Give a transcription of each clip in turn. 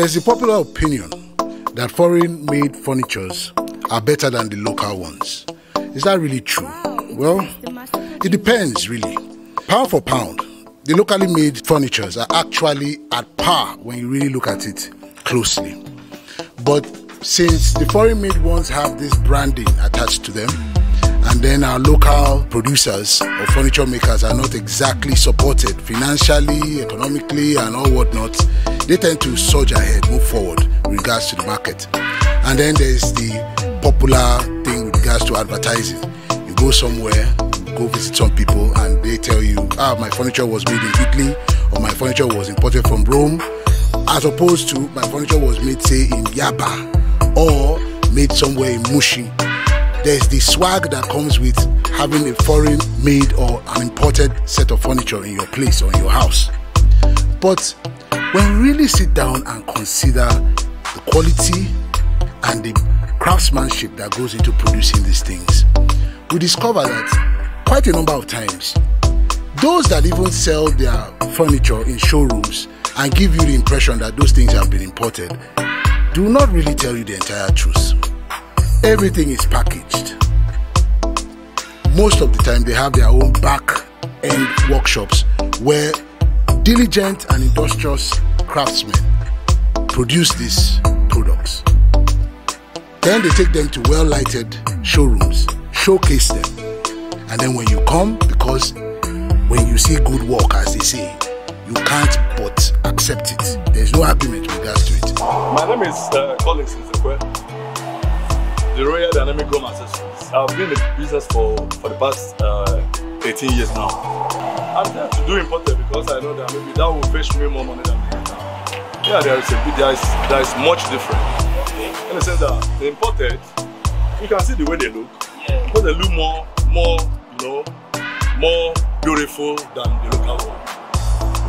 There's a popular opinion that foreign made furnitures are better than the local ones. Is that really true? Well, it depends really. Pound for pound, the locally made furnitures are actually at par when you really look at it closely. But since the foreign made ones have this branding attached to them, and then our local producers or furniture makers are not exactly supported financially, economically, and all whatnot, they tend to surge ahead, move forward regards to the market. And then there's the popular thing with regards to advertising. You go somewhere, you go visit some people, and they tell you, ah, my furniture was made in Italy, or my furniture was imported from Rome, as opposed to my furniture was made, say, in Yaba, or made somewhere in Mushin there's the swag that comes with having a foreign made or an imported set of furniture in your place or in your house. But when we really sit down and consider the quality and the craftsmanship that goes into producing these things, we discover that quite a number of times, those that even sell their furniture in showrooms and give you the impression that those things have been imported do not really tell you the entire truth everything is packaged. Most of the time, they have their own back end workshops where diligent and industrious craftsmen produce these products. Then they take them to well lighted showrooms, showcase them, and then when you come, because when you see good work, as they say, you can't but accept it. There's no argument with regards to it. My name is uh, Collins Nzekwe the Royal Dynamic Home Accessories. I've been in the business for, for the past uh, 18 years now. I'm there to do imported because I know that maybe that will fetch me more money than. Yeah, there is a bit, there is, there is much different. In the sense that the imported, you can see the way they look, but they look more, more, you know, more beautiful than the local one.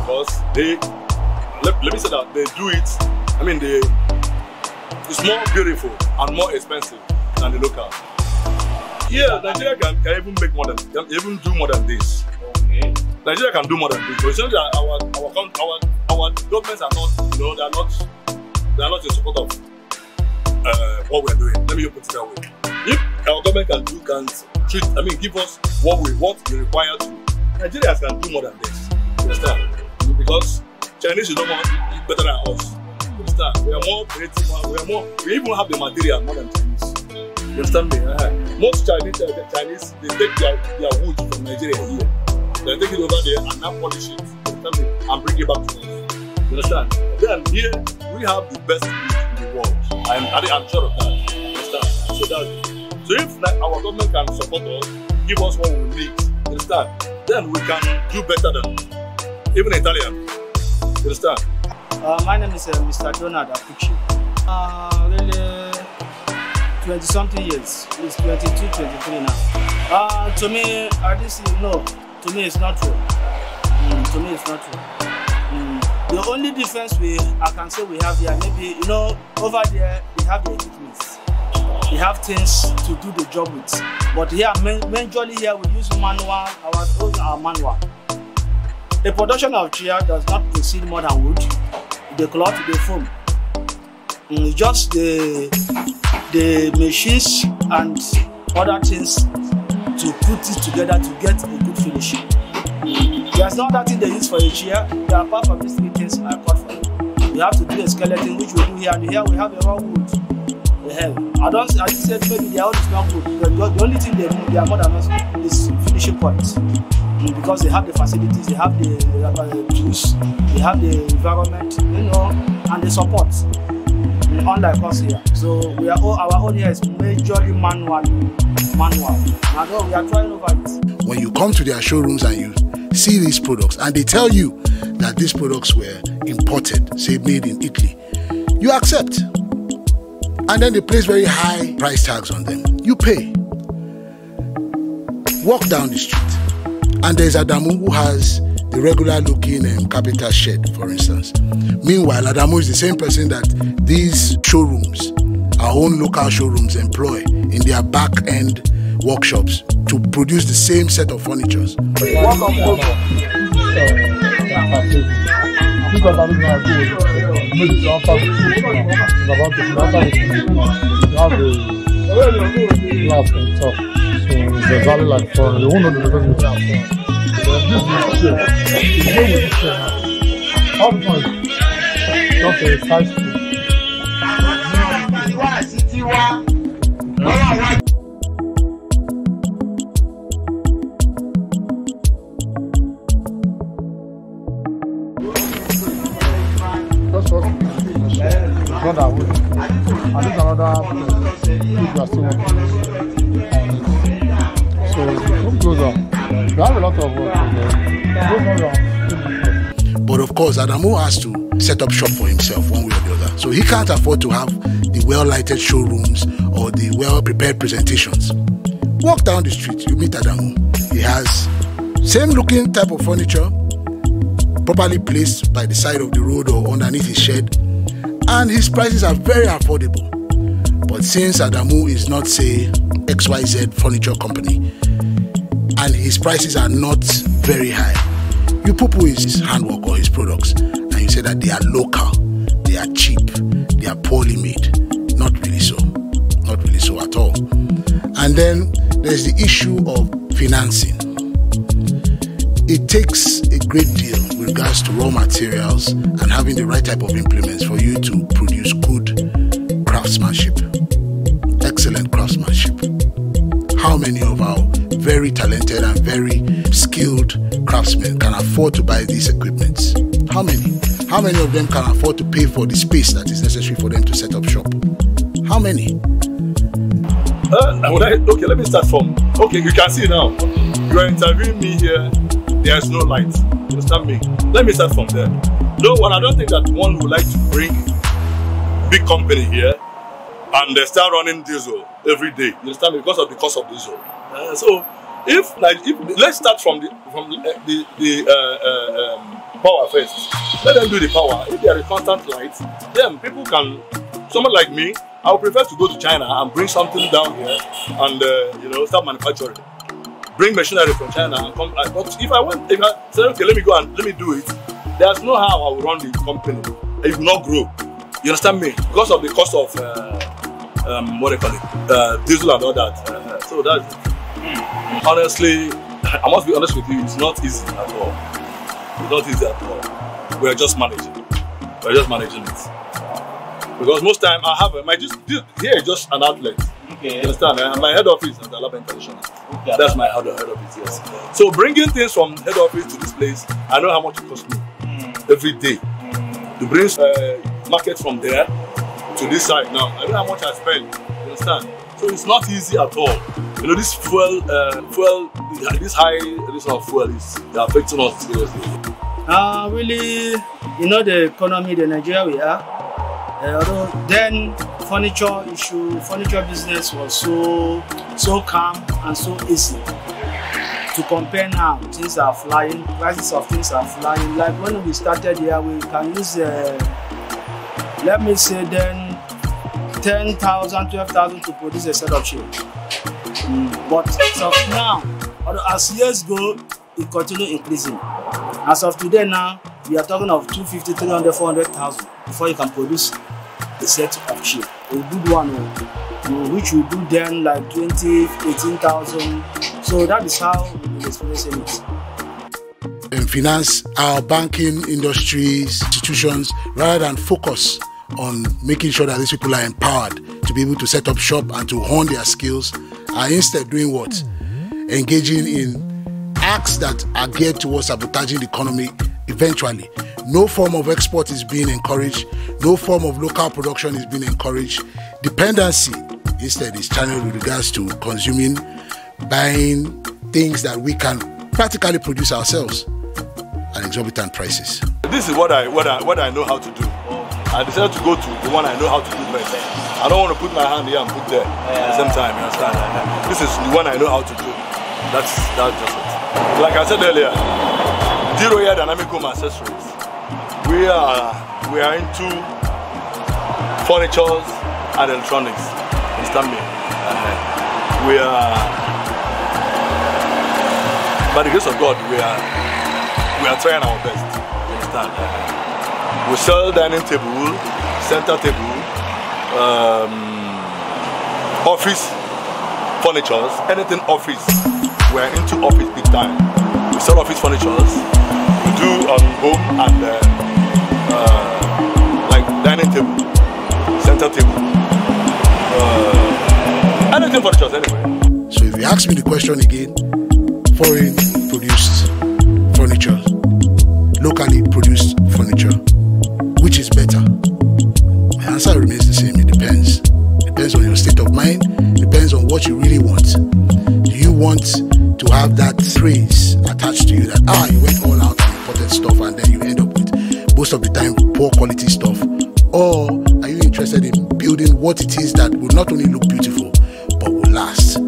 Because they, let, let me say that they do it, I mean, they, it's more beautiful and more expensive than the local. Yeah, Nigeria can, can even make more than can even do more than this. Nigeria can do more than this. But it's not that our our our our governments are not you know they are not they are not in support of uh, what we are doing. Let me put it that way. If our government can do can treat I mean give us what we what we require to, Nigerians can do more than this. Understand? Because Chinese is no more better than us. Understand? We are more creative. We are more. We even have the material more than Chinese. You understand me? Uh, most Chinese, uh, the Chinese, they take their, their wood from Nigeria here. They take it over there and now polish it. Understand me? And bring it back to us. You understand? Then here we have the best wood in the world. I'm, I'm sure of that. You understand? So that. So if like, our government can support us, give us what we need, you understand? Then we can do better than even Italian. You understand? Uh, my name is uh, Mr. Donald Apuchi. Uh, really, 20 something years. It's 22, 23 now. Uh, to me, I is no. To me, it's not true. Mm, to me, it's not true. Mm. The only difference we I can say we have here, maybe you know, over there they have the equipment. They have things to do the job with. But here, majorly here, we use manual, our own our manual. The production of chair does not proceed more than wood. The cloth, the foam. Mm, just the the machines and other things to put it together to get a good finish. There's no other thing they use for a chair. There apart from these three things I cut for you. We have to do a skeleton, which we do here, and here we have a raw wood. I don't. I said maybe their own is not good. The, the only thing they they are more than us is finishing points. Mm, because they have the facilities, they have the, the, the tools, they have the environment, you know, and the support. Mm, unlike us here. So we are all, our own here is majorly manual. Manual. We are trying over it. When you come to their showrooms and you see these products and they tell you that these products were imported, say made in Italy, you accept. And then they place very high price tags on them. You pay. Walk down the street and there's Adamu who has the regular looking um, capital shed, for instance. Meanwhile, Adamu is the same person that these showrooms, our own local showrooms, employ in their back end workshops to produce the same set of furnitures. Welcome, closer. You have a lot of work But of course, Adamu has to set up shop for himself one way or the other. So he can't afford to have the well lighted showrooms or the well prepared presentations. Walk down the street, you meet Adamu. He has same looking type of furniture, properly placed by the side of the road or underneath his shed, and his prices are very affordable. But since Adamu is not, say, XYZ furniture company, and his prices are not very high, you poo poo his handwork or his products, and you say that they are local, they are cheap, they are poorly made. Not really so. Not really so at all. And then there's the issue of financing. It takes a great deal with regards to raw materials and having the right type of implements for you to produce good craftsmanship, excellent craftsmanship. How many of our very talented and very skilled craftsmen can afford to buy these equipments? How many? How many of them can afford to pay for the space that is necessary for them to set up shop? How many? Uh, I okay, let me start from. Okay, you can see now. You are interviewing me here. There is no light. Understand me? Let me start from there. No one. I don't think that one would like to bring big company here and they start running diesel every day. You understand me? Because of the cost of diesel. Uh, so, if like, if let's start from the from the uh, the, the uh, uh, um, power first. Let them do the power. If there is constant light, then people can. Someone like me, I would prefer to go to China and bring something down here and uh, you know start manufacturing. Bring machinery from China and come. uh, But if I want, if I say okay, let me go and let me do it, there's no how I will run the company. It will not grow. You understand me? Because of the cost of uh, um, what do you call it, uh, diesel and all that. Uh, so that's it. Honestly, I must be honest with you. It's not easy at all. It's not easy at all. We're just managing. We're just managing it. Because most time I have a, my just here is just an outlet. Okay. You understand? Eh? And my head office is Alaba International. Okay. That's my head, head office, yes. So bringing things from head office to this place, I know how much it costs me hmm. every day hmm. to bring uh, market from there to this side now. I know how much I spend. You understand? So it's not easy at all. You know, this fuel, uh, fuel, this high, this of fuel is affecting us seriously. Uh, really, you know the economy, the Nigeria we are. Uh, although then furniture issue, furniture business was so so calm and so easy. To compare now, things are flying. Prices of things are flying. Like when we started here, we can use, uh, let me say, then 10,000, 12,000 to produce a set of chair. Mm, but as of now, as years go, it continue increasing. As of today now, we are talking of 250, 300, 400,000 before you can produce a set of chair. A good one, oh, which we do then like 20, 18,000. So that is how we experiencing it. and finance our banking industries, institutions, rather than focus on making sure that these people are empowered to be able to set up shop and to hone their skills, are instead doing what? Engaging in acts that are geared towards sabotaging the economy eventually. No form of export is being encouraged, no form of local production is being encouraged. Dependency instead is channeled with regards to consuming, buying things that we can practically produce ourselves at exorbitant prices. This is what I what I what I know how to do. I decided to go to the one I know how to do best. I don't want to put my hand here and put there at the same time. You understand? This is the one I know how to do. That's that's just it. Like I said earlier, Zero Year Dynamic Home Accessories. We are we are into furnitures and electronics. Understand me? We are by the grace of God, we are we are trying our best. You understand? We sell dining table, center table, um, office furnitures, anything office. We're into office big time. We sell office furnitures. We do um, home and uh, uh, like dining table, center table, uh, anything furnitures anyway. So if you ask me the question again, foreign produced furniture, locally produced furniture, answer remains the same. It depends. Depends on your state of mind. Depends on what you really want. Do you want to have that praise attached to you that ah you went all out on imported stuff and then you end up with most of the time poor quality stuff? Or are you interested in building what it is that will not only look beautiful but will last?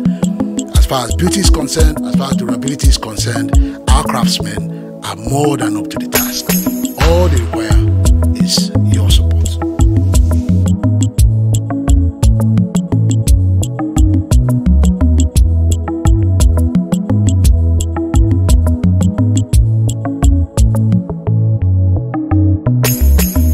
As far as beauty is concerned, as far as durability is concerned, our craftsmen are more than up to the task. All they require